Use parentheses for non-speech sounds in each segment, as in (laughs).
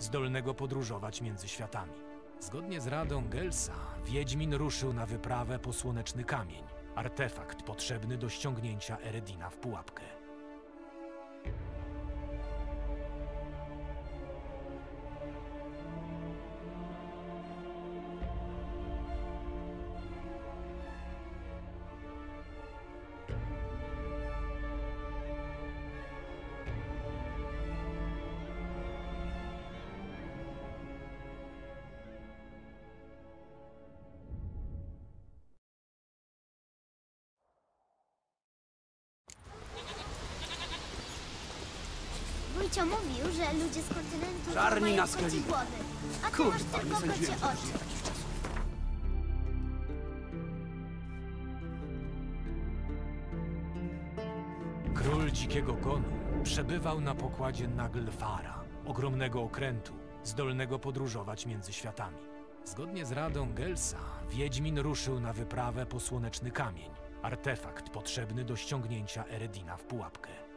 zdolnego podróżować między światami. Zgodnie z radą Gelsa, Wiedźmin ruszył na wyprawę po Słoneczny Kamień, artefakt potrzebny do ściągnięcia Eredina w pułapkę. Na skali. Kurwa, nie sądziłem, że. Król Dzikiego Gonu przebywał na pokładzie Naglfara, ogromnego okrętu, zdolnego podróżować między światami. Zgodnie z radą Gelsa, Wiedźmin ruszył na wyprawę po Słoneczny Kamień, artefakt potrzebny do ściągnięcia Eredina w pułapkę.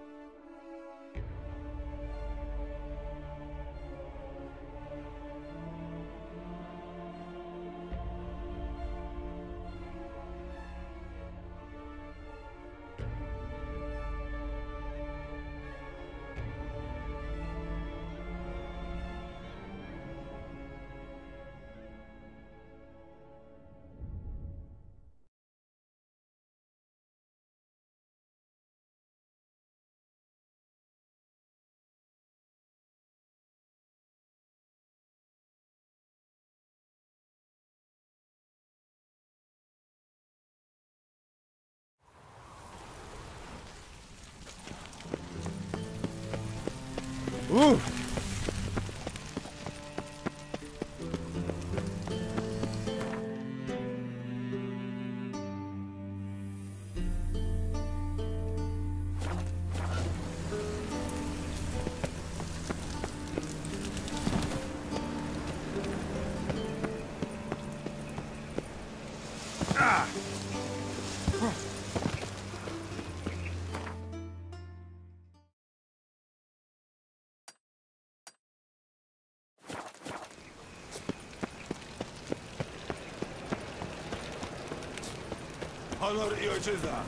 Honor i ojczyzna!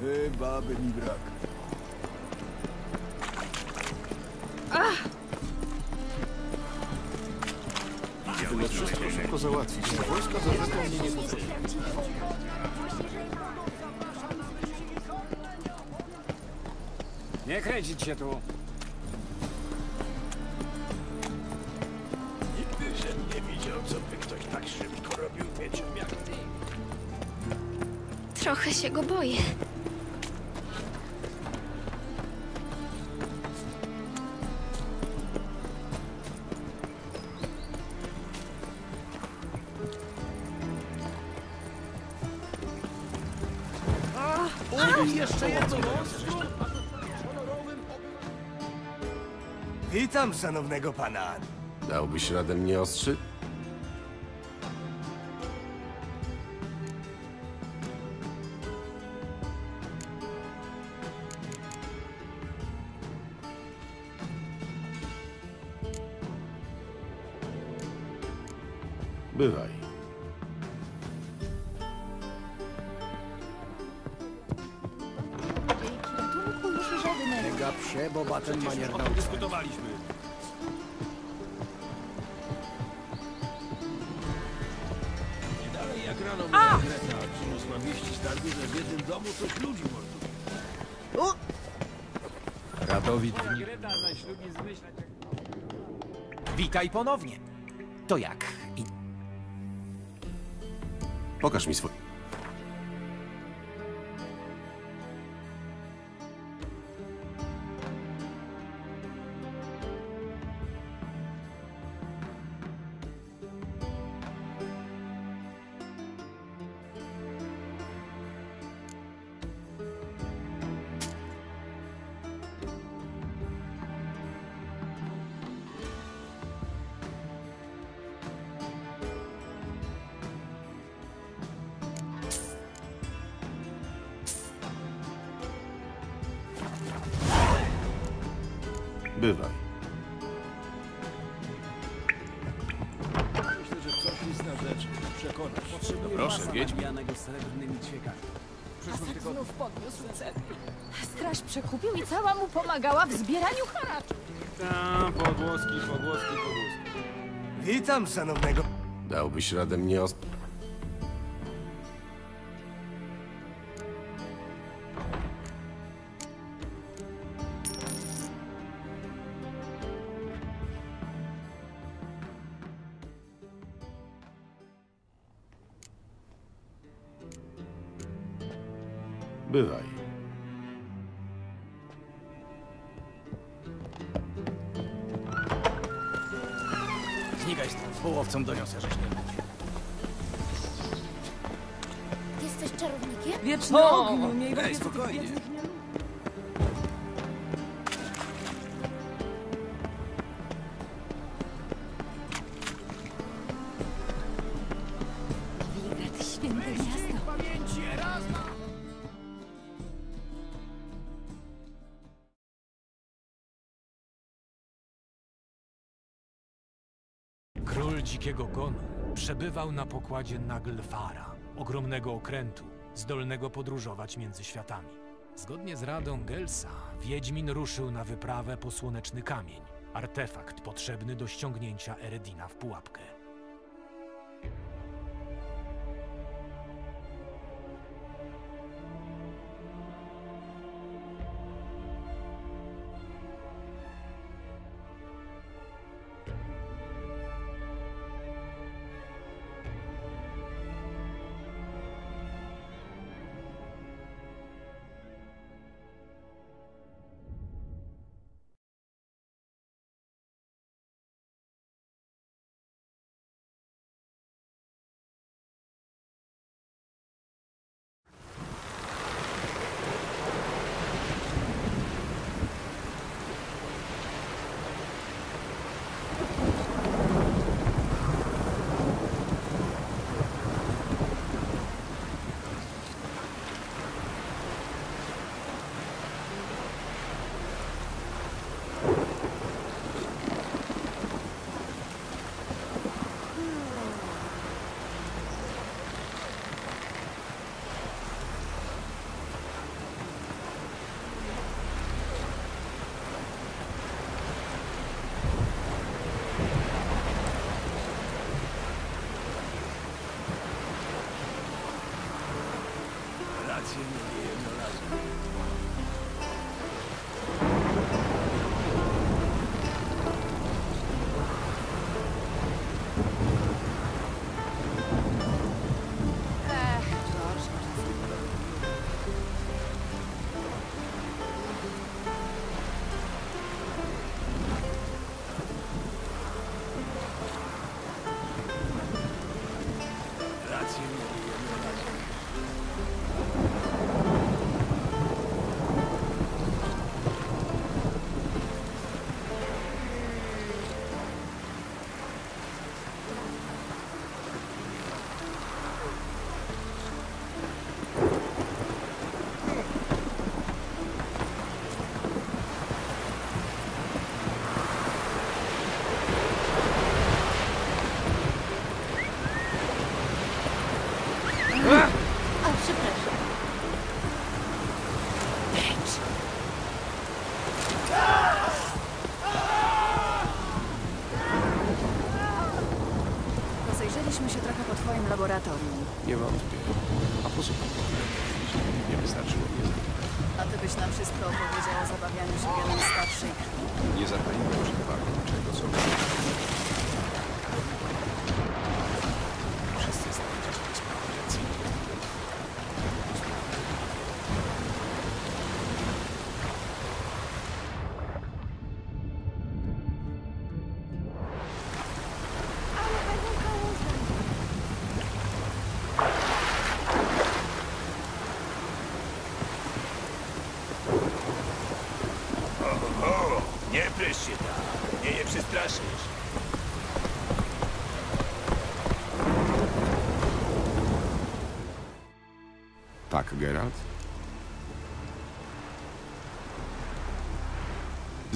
Chyba by mi brak. Tyle wszystko szybko załatwić. Wojska za rzeką mnie nie potrzebne. Nie kręcić się tu. Się go boję. Witam szanownego pana. Dałbyś radę mnie ostrzy? Radowid Witaj ponownie. To jak? I Pokaż mi swój. pomagała w zbieraniu haraczu. Tam, pogłoski, pogłoski, pogłoski. Witam, szanownego. Dałbyś radę mnie os... wielkiego gonu przebywał na pokładzie Naglfara, ogromnego okrętu, zdolnego podróżować między światami. Zgodnie z radą Gelsa, Wiedźmin ruszył na wyprawę po Słoneczny Kamień, artefakt potrzebny do ściągnięcia Eredina w pułapkę.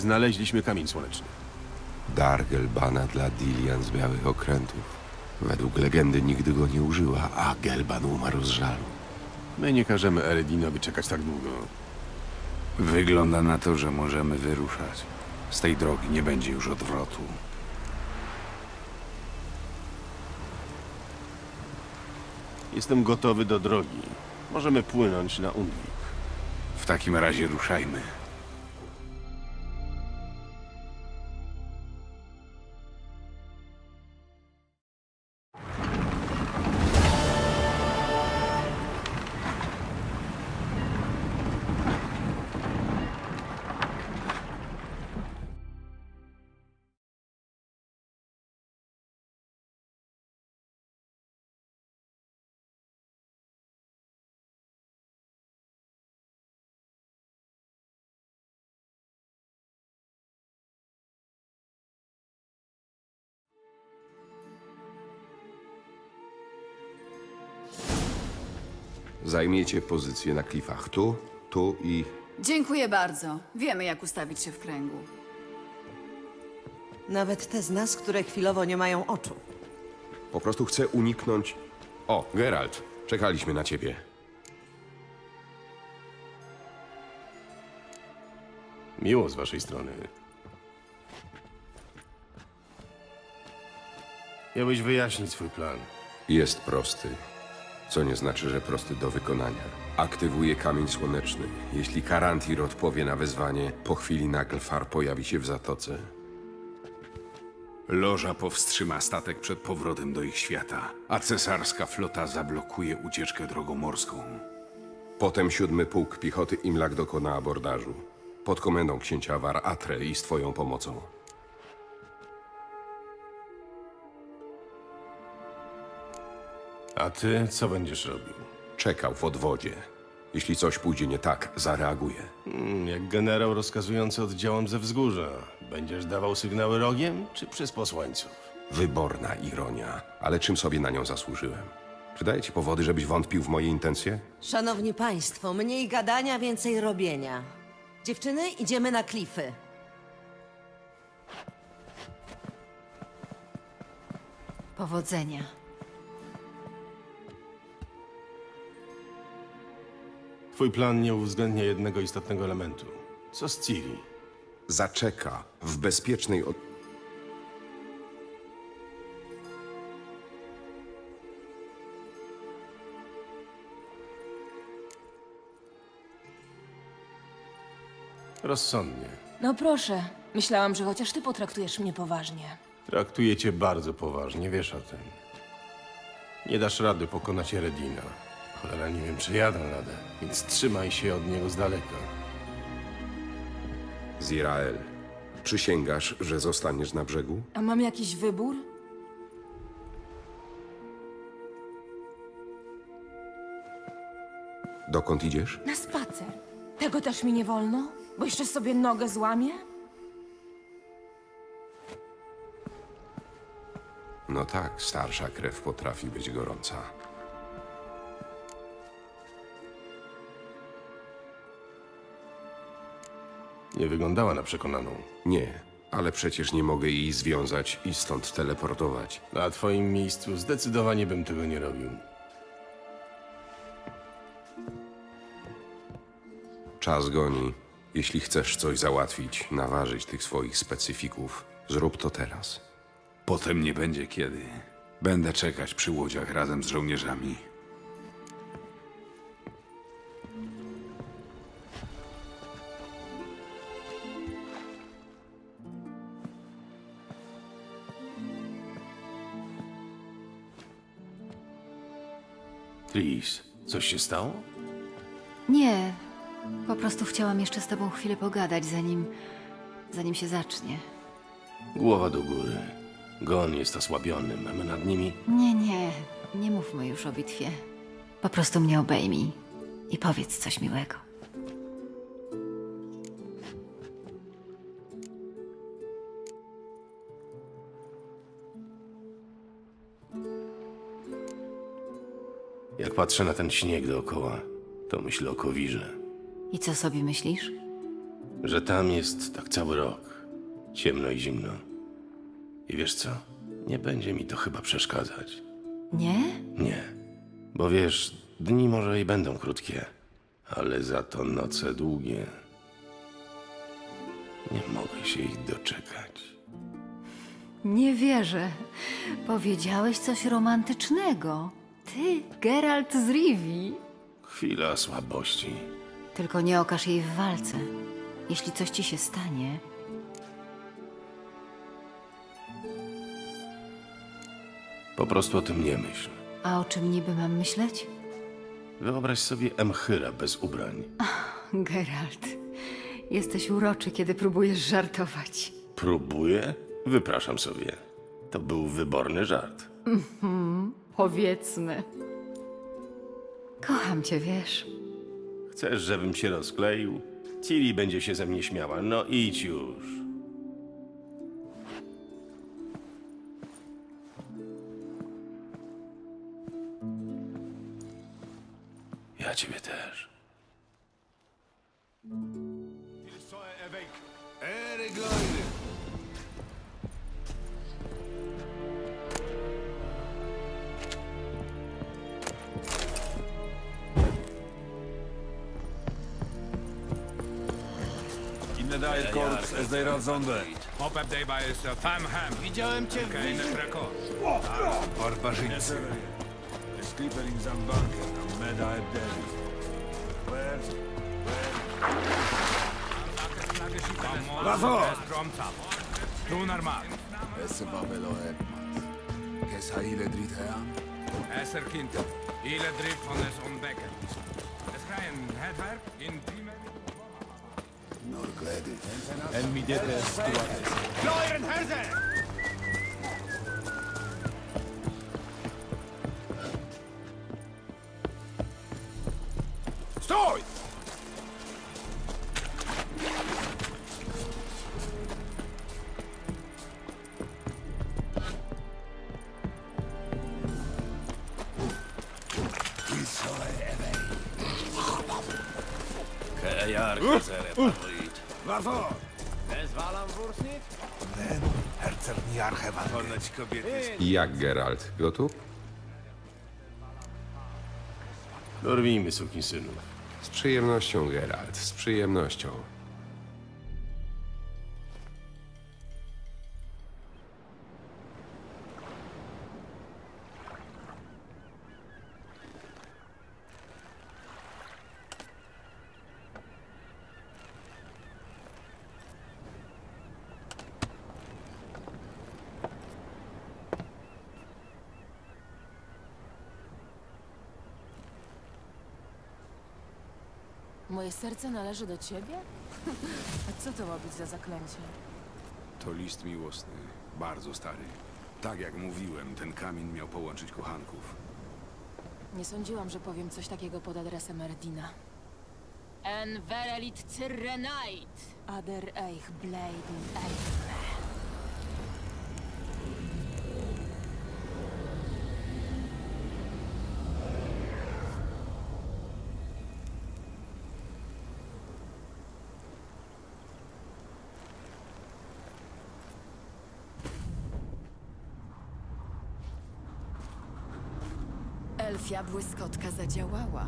Znaleźliśmy kamień słoneczny. Dar Gelbana dla Dilian z Białych Okrętów. Według legendy nigdy go nie użyła, a Gelban umarł z żalu. My nie każemy Eredinowi czekać tak długo. Wygląda na to, że możemy wyruszać. Z tej drogi nie będzie już odwrotu. Jestem gotowy do drogi. Możemy płynąć na Undwik. W takim razie ruszajmy. Zajmiecie pozycję na klifach tu, tu i... Dziękuję bardzo. Wiemy, jak ustawić się w kręgu. Nawet te z nas, które chwilowo nie mają oczu. Po prostu chcę uniknąć... O, Geralt, czekaliśmy na ciebie. Miło z waszej strony. Miałeś wyjaśnić swój plan. Jest prosty, co nie znaczy, że prosty do wykonania. Aktywuję kamień słoneczny. Jeśli Karantir odpowie na wezwanie, po chwili Naglfar pojawi się w zatoce. Loża powstrzyma statek przed powrotem do ich świata, a cesarska flota zablokuje ucieczkę drogą morską. Potem siódmy pułk piechoty Imlak dokona abordażu. Pod komendą księcia War Atre i z twoją pomocą. A ty co będziesz robił? Czekał w odwodzie. Jeśli coś pójdzie nie tak, zareaguje. Hmm, jak generał rozkazujący oddziałom ze wzgórza. Będziesz dawał sygnały rogiem, czy przez posłańców? Wyborna ironia, ale czym sobie na nią zasłużyłem? Czy daję ci powody, żebyś wątpił w moje intencje? Szanowni Państwo, mniej gadania, więcej robienia. Dziewczyny, idziemy na klify. Powodzenia. Twój plan nie uwzględnia jednego istotnego elementu. Co z Ciri? Zaczeka w bezpiecznej od... Rozsądnie. No proszę, myślałam, że chociaż ty potraktujesz mnie poważnie. Traktuję cię bardzo poważnie, wiesz o tym. Nie dasz rady pokonać Eredina. Cholera, nie wiem, czy ja dam radę, więc trzymaj się od niego z daleka. Zirael, przysięgasz, że zostaniesz na brzegu? A mam jakiś wybór? Dokąd idziesz? Na spacer. Tego też mi nie wolno? Bo jeszcze sobie nogę złamię? No tak, starsza krew potrafi być gorąca. Nie wyglądała na przekonaną. Nie, ale przecież nie mogę jej związać i stąd teleportować. Na twoim miejscu zdecydowanie bym tego nie robił. Czas goni. Jeśli chcesz coś załatwić, naważyć tych swoich specyfików, zrób to teraz. Potem nie będzie kiedy. Będę czekać przy łodziach razem z żołnierzami. Tris, coś się stało? Nie. Po prostu chciałam jeszcze z tobą chwilę pogadać, zanim... zanim się zacznie. Głowa do góry. Gon jest osłabiony, mamy nad nimi... Nie, nie. Nie mówmy już o bitwie. Po prostu mnie obejmij i powiedz coś miłego. Jak patrzę na ten śnieg dookoła, to myślę o Kowirze. I co sobie myślisz? że tam jest tak cały rok. Ciemno i zimno. I wiesz co? Nie będzie mi to chyba przeszkadzać. Nie? Nie. Bo wiesz, dni może i będą krótkie, ale za to noce długie. Nie mogę się ich doczekać. Nie wierzę. Powiedziałeś coś romantycznego. Ty, Geralt z Rivii. Chwila słabości. Tylko nie okaż jej w walce. Jeśli coś ci się stanie, Po prostu o tym nie myśl. a o czym niby mam myśleć? Wyobraź sobie Emchyra bez ubrań. Geralt, jesteś uroczy, kiedy próbujesz żartować. Próbuję? Wypraszam sobie. To był wyborny żart. Powiedzmy. Kocham cię, wiesz. Chcesz, żebym się rozkleił? Ciri będzie się ze mnie śmiała. No idź już. Ja ciebie też. Zdaj rozsądę. Opa dejba jest tam ham. Widziałem cię okay, w na Krakow. Barbarzyńcy. Jest Clipper in Zambankę, tam Meda Ebdeli. Where? Where? Lazo! Tu normal. Esse babelo Edmas. Kesa ile drit heam? Esser Kinter. Ile drit von es unbecken. Es rein Headwerk in Pim. and credit. Enemy DPS to others. Florian Herzen! Kaya arkasına yapalım. Warto! Wezwalam wursnik? Ten hercer Niarchewa. Ponoć kobiety. Jak Geralt? Gotów? Dorwijmy sukinsynów. Z przyjemnością, Geralt, z przyjemnością. Serce należy do ciebie? (laughs) A co to ma być za zaklęcie? To list miłosny, bardzo stary. Tak jak mówiłem, ten kamień miał połączyć kochanków. Nie sądziłam, że powiem coś takiego pod adresem Erdina. En verelit Cyrenait, ader eich bleiden eich. Błyskotka zadziałała.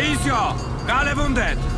Eisio! Gale Wundet!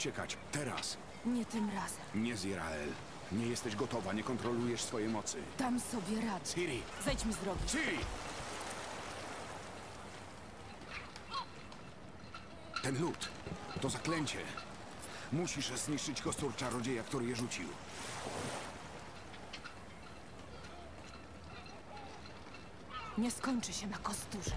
Uciekać. Teraz. Nie tym razem. Nie Zirael. Nie jesteś gotowa, nie kontrolujesz swojej mocy. Dam sobie radę. Ciri! Zejdź mi z drogi. Ciri! Ten lód. To zaklęcie. Musisz zniszczyć kostur czarodzieja, który je rzucił. Nie skończy się na kosturze.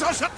Teraz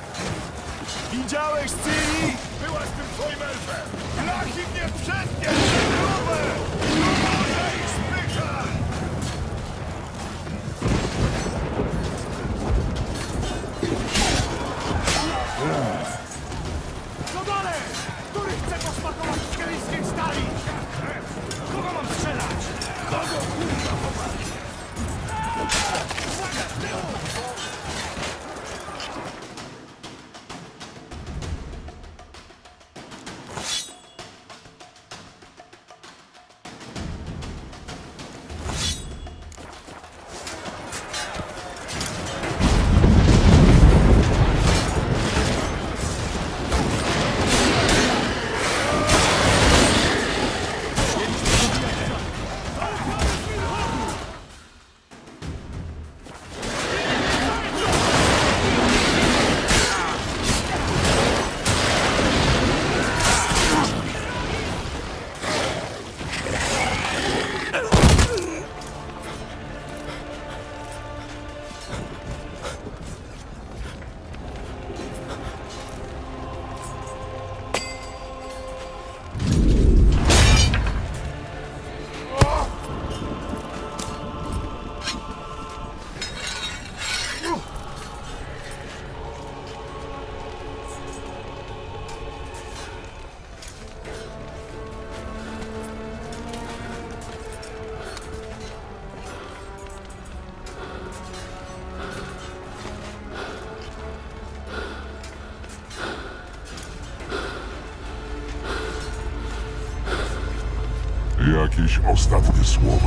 我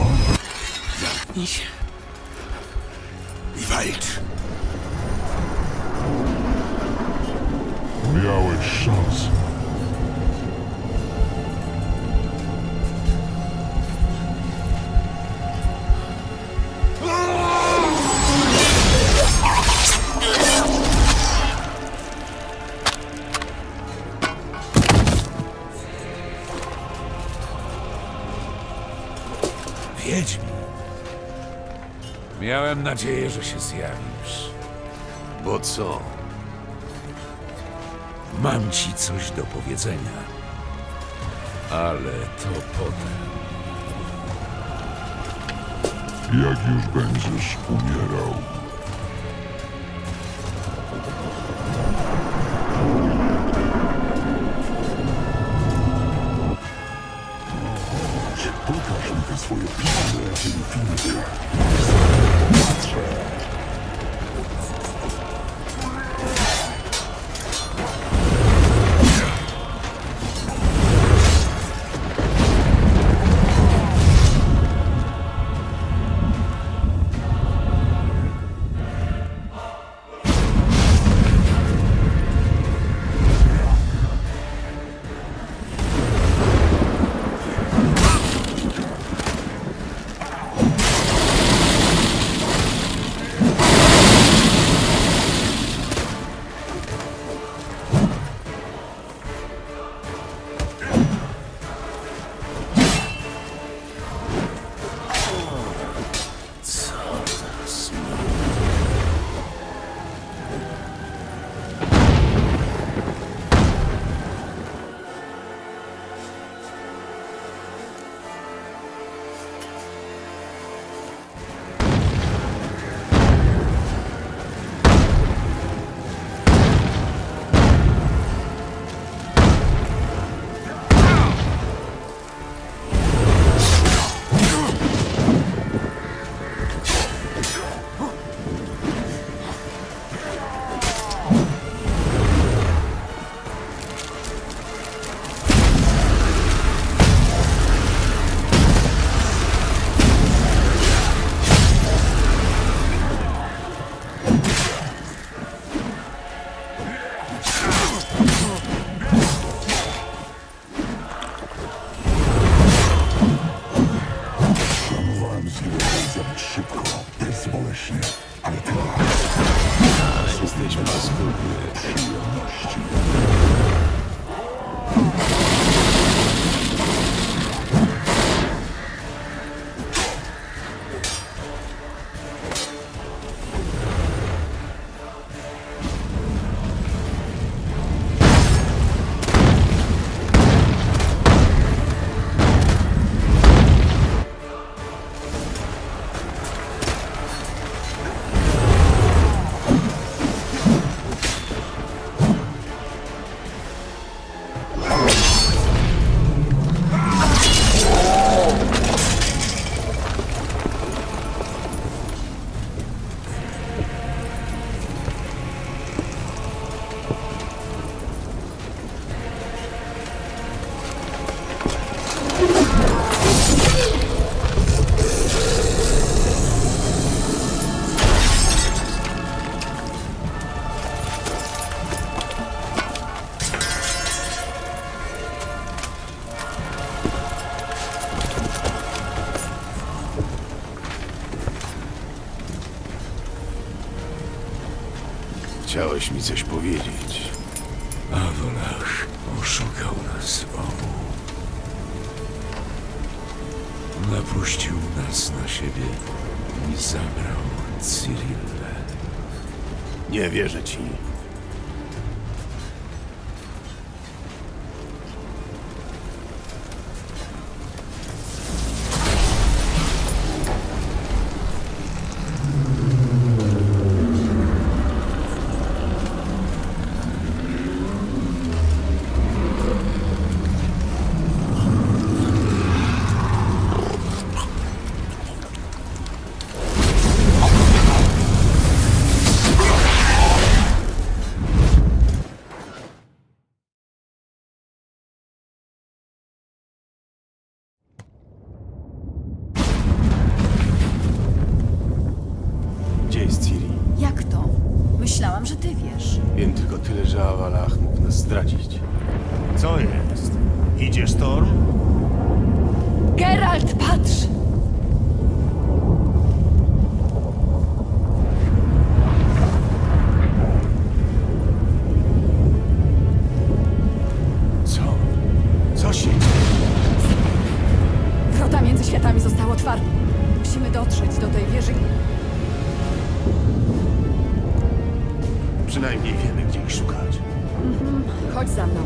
你是 nadzieję, że się zjawisz. Bo co? Mam ci coś do powiedzenia. Ale to potem. Jak już będziesz umierał. Chciałeś mi coś powiedzieć. Awolach oszukał nas obu. Napuścił nas na siebie i zabrał Cyrillę. Nie wierzę ci. Otwarta. Musimy dotrzeć do tej wieży. Przynajmniej wiemy, gdzie ich szukać. Chodź za mną.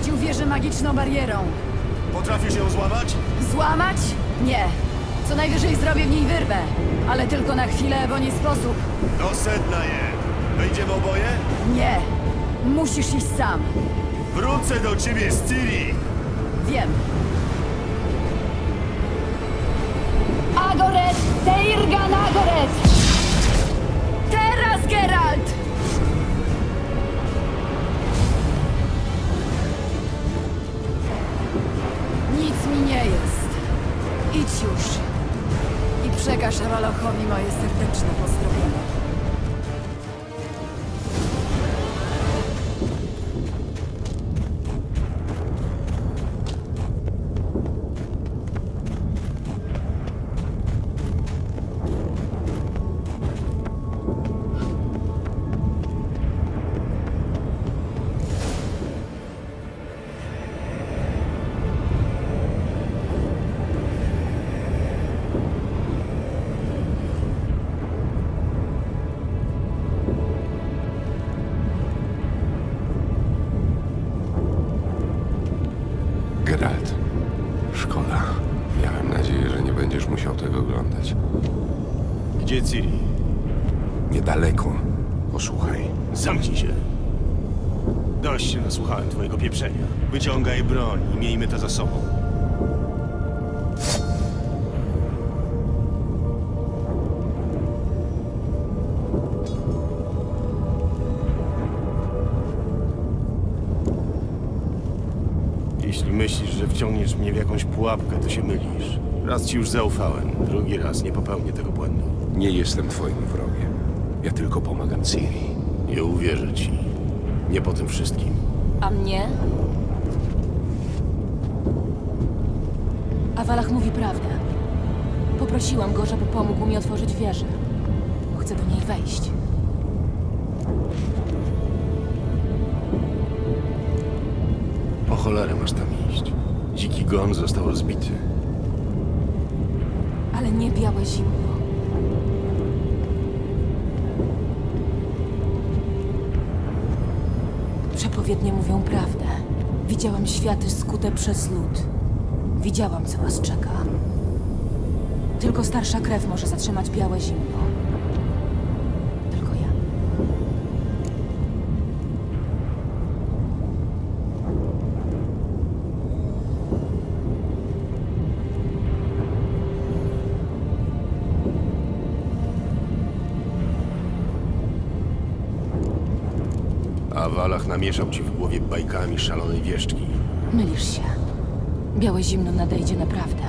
Odgrodził wieżę magiczną barierą. Potrafisz ją złamać? Złamać? Nie. Co najwyżej zrobię w niej wyrwę. Ale tylko na chwilę, bo nie sposób. Do sedna je. Wejdziemy oboje? Nie. Musisz iść sam. Wrócę do ciebie z Ciri. Wiem. Agoret! Teirgan Agoret! Teraz, Geralt! Mi nie jest. Idź już i przekaż Ralochowi moje serdeczne pozdrowienia. Ci już zaufałem, drugi raz nie popełnię tego błędu. Nie jestem twoim wrogiem. Ja tylko pomagam Ciri. Nie uwierzę ci. Nie po tym wszystkim. A mnie? Awalach mówi prawdę. Poprosiłam go, żeby pomógł mi otworzyć wieżę. Chcę do niej wejść. Po cholerę masz tam iść. Dziki gon został rozbity. Ale nie białe zimno. Przepowiednie mówią prawdę. Widziałam światy skute przez lód. Widziałam, co was czeka. Tylko starsza krew może zatrzymać białe zimno. Namieszał ci w głowie bajkami szalonej wieszczki. Mylisz się. Białe zimno nadejdzie naprawdę.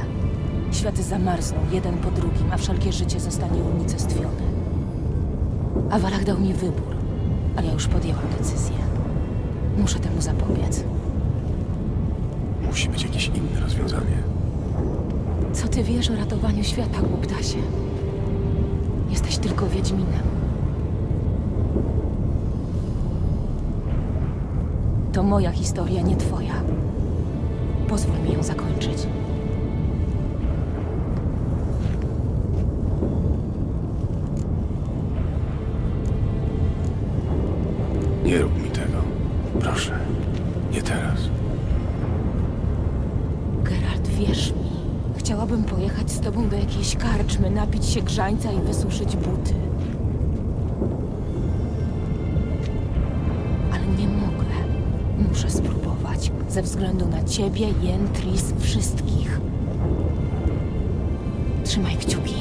Światy zamarzną jeden po drugim, a wszelkie życie zostanie unicestwione. A Walach dał mi wybór, ale ja już podjęłam decyzję. Muszę temu zapobiec. Musi być jakieś inne rozwiązanie. Co ty wiesz o ratowaniu świata, głuptasie? Jesteś tylko Wiedźminem. To moja historia, nie twoja. Pozwól mi ją zakończyć. Nie rób mi tego. Proszę. Nie teraz. Geralt, wierz mi. Chciałabym pojechać z tobą do jakiejś karczmy, napić się grzańca i wysuszyć buty. Ze względu na ciebie, Jen, Tris, wszystkich. Trzymaj kciuki.